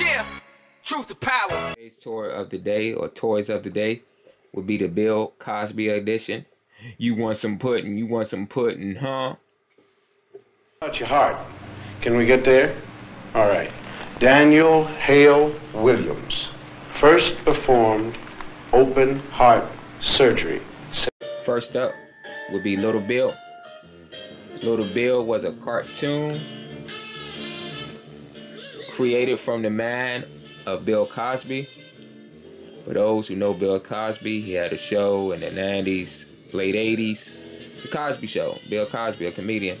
Yeah, truth to power. Today's tour of the day or toys of the day would be the Bill Cosby edition. You want some pudding? You want some pudding, huh? About your heart. Can we get there? All right. Daniel Hale Williams first performed open heart surgery. First up would be Little Bill. Little Bill was a cartoon created from the mind of Bill Cosby. For those who know Bill Cosby, he had a show in the 90s, late 80s, The Cosby Show. Bill Cosby, a comedian.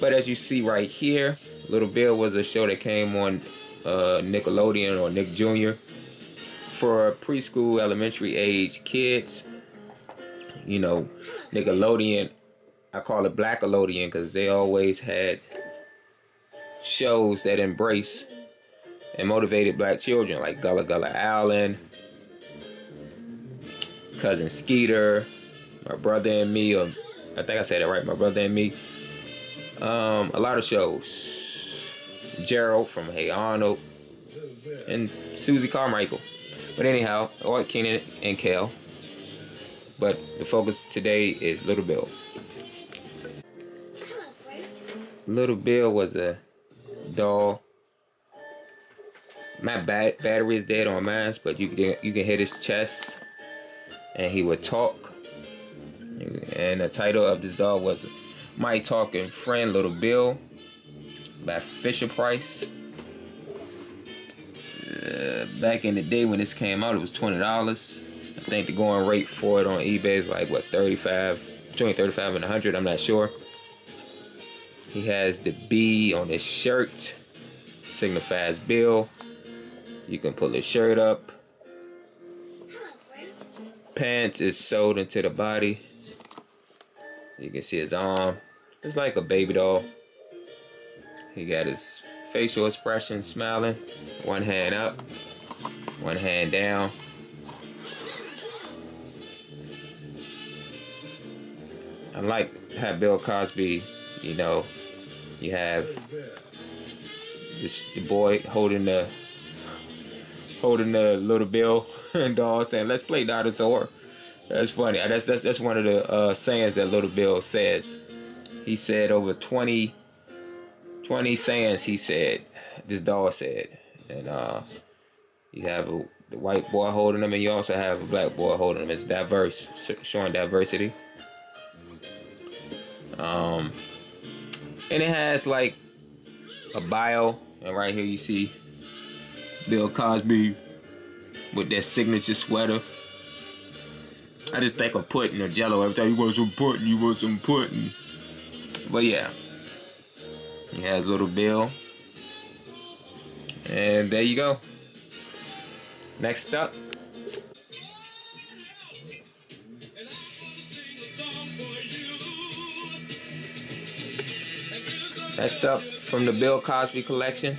But as you see right here, Little Bill was a show that came on uh, Nickelodeon or Nick Jr. for preschool, elementary age kids. You know, Nickelodeon, I call it Blackalodian because they always had shows that embrace and motivated black children like Gullah Gullah Island, Cousin Skeeter, My Brother and Me, or I think I said it right, My Brother and Me. Um, a lot of shows. Gerald from Hey Arnold, and Susie Carmichael. But anyhow, or Kenan and Kel. But the focus today is Little Bill. Little Bill was a doll. My bat battery is dead on mine, but you can you can hit his chest, and he would talk. And the title of this doll was "My Talking Friend Little Bill" by Fisher Price. Uh, back in the day when this came out, it was twenty dollars. I think the going rate for it on eBay is like what 35, between 35 and 100. I'm not sure. He has the B on his shirt, signifies Bill. You can pull his shirt up. Pants is sewed into the body. You can see his arm. It's like a baby doll. He got his facial expression smiling. One hand up, one hand down. I like how Bill Cosby, you know, you have this the boy holding the holding the little Bill and doll saying, "Let's play dinosaur." That's funny. That's that's that's one of the uh, sayings that Little Bill says. He said over 20, 20 sayings. He said this doll said, and uh, you have a the white boy holding them, and you also have a black boy holding them. It's diverse, showing diversity. Um, and it has like a bio, and right here you see Bill Cosby with that signature sweater. I just think of pudding or jello every time you want some pudding, you want some pudding. But yeah, he has little Bill. And there you go. Next up. Next up from the Bill Cosby collection,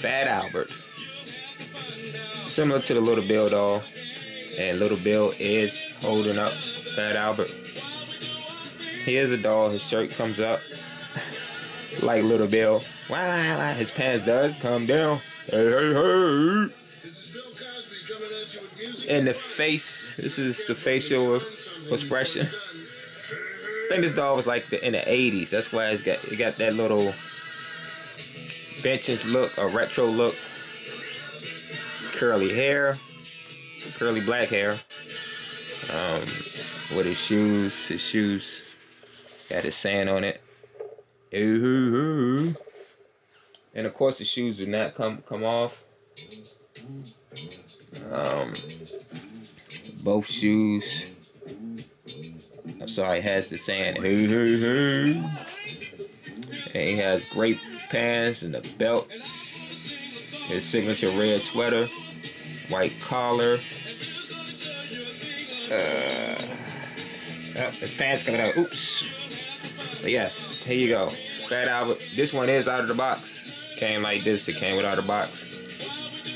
Fat Albert. Similar to the Little Bill doll, and Little Bill is holding up Fat Albert. He is a doll, his shirt comes up like Little Bill. His pants does come down. Hey, hey, hey. And the face, this is the facial expression. I think this doll was like the, in the 80s. That's why it's got it got that little vintage look, a retro look. Curly hair, curly black hair. Um, with his shoes, his shoes got his sand on it. Ooh, and of course the shoes do not come come off. Um, both shoes I'm sorry, has the saying, hey, hey, hey. And he has great pants and a belt. His signature red sweater, white collar. Uh, oh, his pants coming out. Oops. But yes, here you go. Fat Albert. This one is out of the box. Came like this. It came without a box.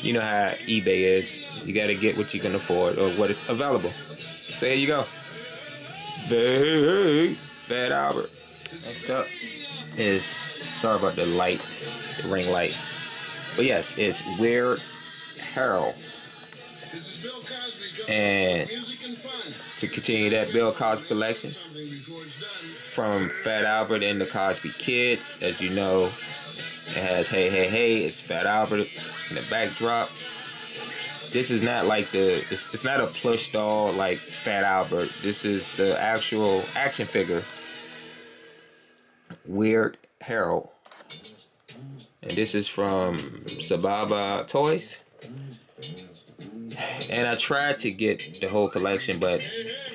You know how eBay is. You gotta get what you can afford or what is available. So here you go. Hey, Fat Albert. Next up is sorry about the light, the ring light. But yes, it's Weird Harold. And to continue that Bill Cosby collection from Fat Albert and the Cosby Kids, as you know, it has Hey Hey Hey, it's Fat Albert in the backdrop. This is not like the, it's, it's not a plush doll like Fat Albert. This is the actual action figure, Weird Harold. And this is from Sababa Toys. And I tried to get the whole collection, but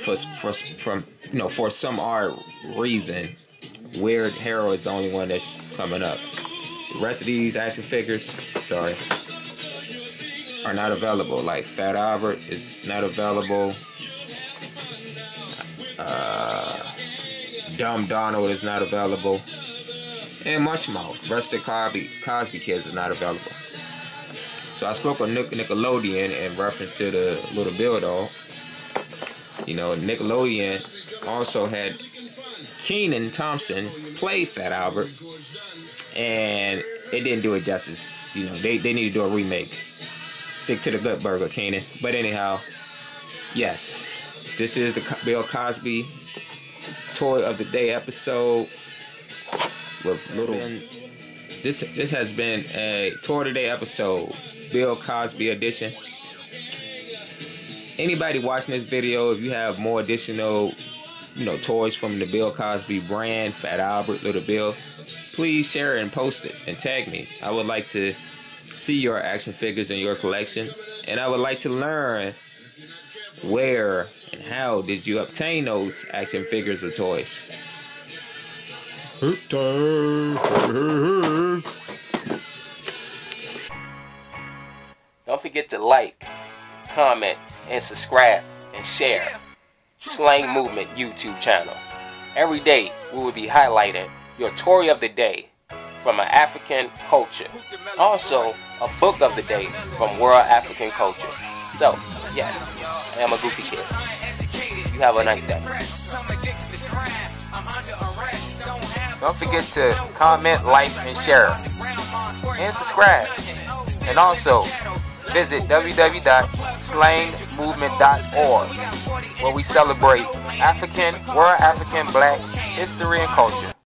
for, for from you know for some odd reason, Weird Harold is the only one that's coming up. The rest of these action figures, sorry, are not available. Like Fat Albert is not available. Uh, Dumb Donald is not available. And much more. Rest of Cosby, Cosby kids is not available. So I spoke on Nick Nickelodeon in reference to the Little Bill doll. You know, Nickelodeon also had Kenan Thompson play Fat Albert, and it didn't do it justice. You know, they, they need to do a remake. Stick to the good burger, Kenan. But anyhow, yes, this is the Bill Cosby Toy of the Day episode with little. This this has been a Toy of the Day episode, Bill Cosby edition. Anybody watching this video, if you have more additional, you know, toys from the Bill Cosby brand, Fat Albert, Little Bill, please share and post it and tag me. I would like to see your action figures in your collection, and I would like to learn where and how did you obtain those action figures or toys. Don't forget to like, comment, and subscribe and share Slang Movement YouTube channel. Every day we will be highlighting your Toy of the Day from an African culture. Also, a book of the day from World African Culture. So, yes, I am a goofy kid. You have a nice day. Don't forget to comment, like, and share. And subscribe. And also, visit www.slangmovement.org where we celebrate African, World African Black history and culture.